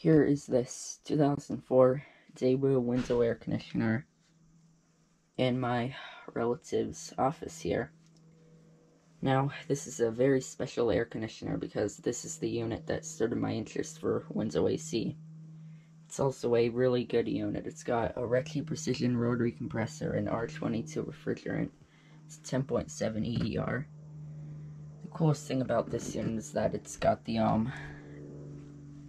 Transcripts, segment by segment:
Here is this 2004 Daewoo window air conditioner in my relative's office here. Now, this is a very special air conditioner because this is the unit that started my interest for Windsor AC. It's also a really good unit. It's got a Rechi Precision rotary compressor and R22 refrigerant. It's 10.7 EER. The coolest thing about this unit is that it's got the um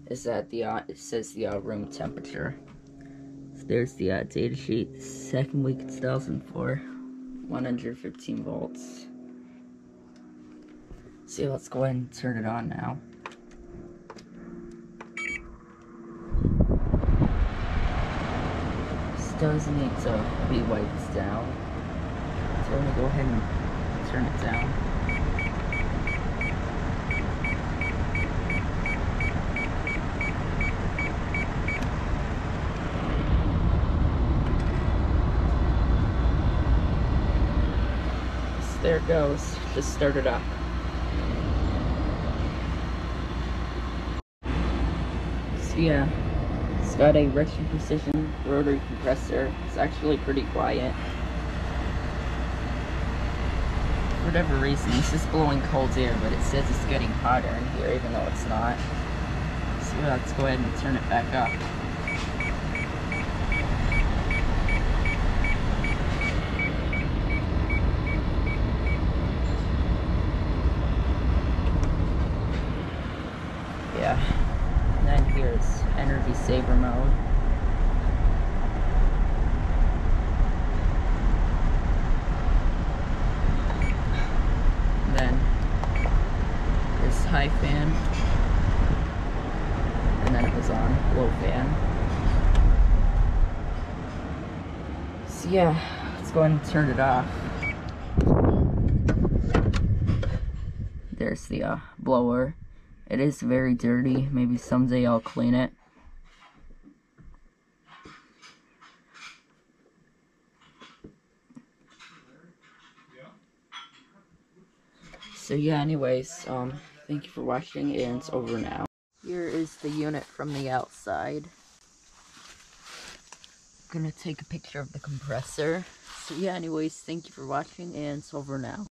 is that the uh, it says the uh, room temperature. So there's the uh, data sheet. Second week 2004, 115 volts. See, let's go ahead and turn it on now. This does need to be wiped down. So I'm gonna go ahead and turn it down. There it goes. Just started up. So yeah, it's got a Rechi Precision rotary compressor. It's actually pretty quiet. For whatever reason, it's just blowing cold air, but it says it's getting hotter in here, even though it's not. So let's go ahead and turn it back up. Yeah. And then here's energy saver mode. Then there's high fan. And then it was on low fan. So yeah, let's go ahead and turn it off. There's the uh, blower. It is very dirty. Maybe someday I'll clean it. So yeah, anyways, um, thank you for watching, and it's over now. Here is the unit from the outside. I'm gonna take a picture of the compressor. So yeah, anyways, thank you for watching, and it's over now.